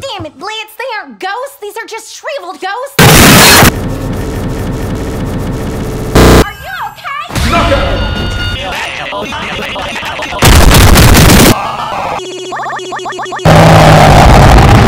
Damn it, Lance, they aren't ghosts. These are just shriveled ghosts. Are you okay? Knock